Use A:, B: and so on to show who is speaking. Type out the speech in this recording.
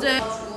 A: 对